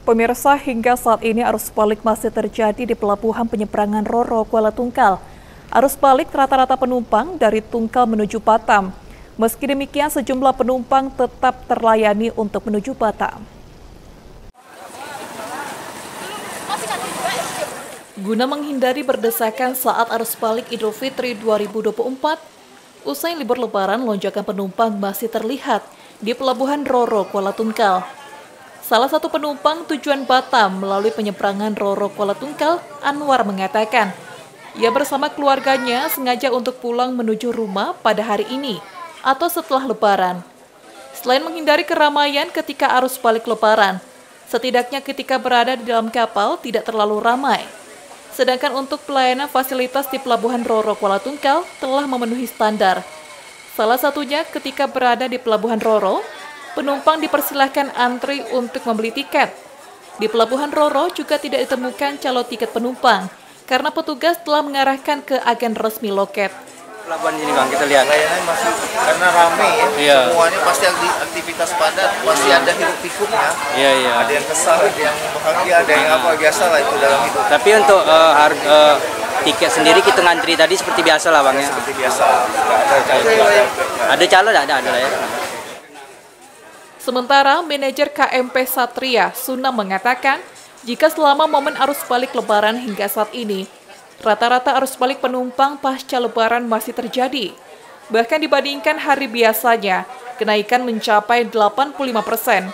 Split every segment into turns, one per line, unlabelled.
Pemirsa, hingga saat ini arus balik masih terjadi di Pelabuhan Penyeberangan Roro, Kuala Tungkal. Arus balik rata-rata penumpang dari Tungkal menuju Batam. Meski demikian, sejumlah penumpang tetap terlayani untuk menuju Batam. Guna menghindari berdesakan saat arus balik Idul Fitri 2024, usai libur lebaran lonjakan penumpang masih terlihat di Pelabuhan Roro, Kuala Tungkal. Salah satu penumpang tujuan Batam melalui penyeberangan Roro Kuala Tungkal, Anwar mengatakan, ia bersama keluarganya sengaja untuk pulang menuju rumah pada hari ini atau setelah lebaran. Selain menghindari keramaian ketika arus balik lebaran, setidaknya ketika berada di dalam kapal tidak terlalu ramai. Sedangkan untuk pelayanan fasilitas di Pelabuhan Roro Kuala Tungkal telah memenuhi standar. Salah satunya ketika berada di Pelabuhan Roro, penumpang dipersilahkan antri untuk membeli tiket. Di Pelabuhan Roro juga tidak ditemukan calon tiket penumpang karena petugas telah mengarahkan ke agen resmi loket.
Pelabuhan ini Bang, kita lihat.
Layanan masih karena rame ya.
Iya.
Semuanya pasti aktivitas padat, pasti ada hiruk pikuknya.
Iya, iya.
Ada yang kesal, ada yang bahagia, ada yang apa biasa lah itu dalam hidup.
Tapi untuk uh, harga uh, tiket sendiri kita ngantri tadi seperti biasa lah Bang ya.
Seperti biasa, ada calon
Ada calon ada ada lah ya.
Sementara manajer KMP Satria, Sunam mengatakan, jika selama momen arus balik lebaran hingga saat ini, rata-rata arus balik penumpang pasca lebaran masih terjadi. Bahkan dibandingkan hari biasanya, kenaikan mencapai 85 persen.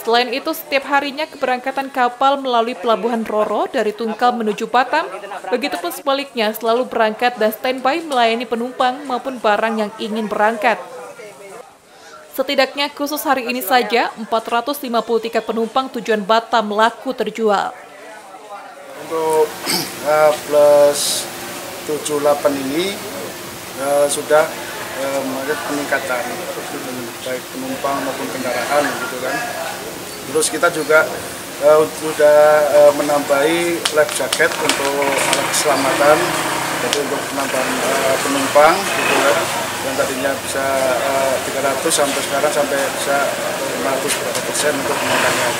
Selain itu, setiap harinya keberangkatan kapal melalui Pelabuhan Roro dari Tungkal menuju Batam, begitupun sebaliknya selalu berangkat dan standby melayani penumpang maupun barang yang ingin berangkat. Setidaknya khusus hari ini saja 450 tiket penumpang tujuan Batam laku terjual.
Untuk uh, plus 78 ini uh, sudah uh, peningkatan baik penumpang maupun kendaraan gitu kan. Terus kita juga uh, sudah uh, menambahi life jacket untuk alat keselamatan jadi untuk penambahan uh, penumpang gitu kan yang tadinya bisa uh, 300 sampai sekarang sampai bisa 500 berapa persen untuk menggunakannya.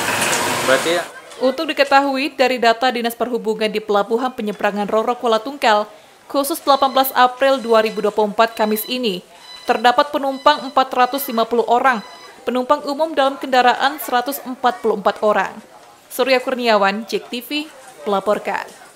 Berarti ya?
Untuk diketahui dari data Dinas Perhubungan di Pelabuhan Penyeberangan Roro Kuala Tungkal, khusus 18 April 2024 Kamis ini, terdapat penumpang 450 orang, penumpang umum dalam kendaraan 144 orang. Surya Kurniawan, JEK TV, melaporkan.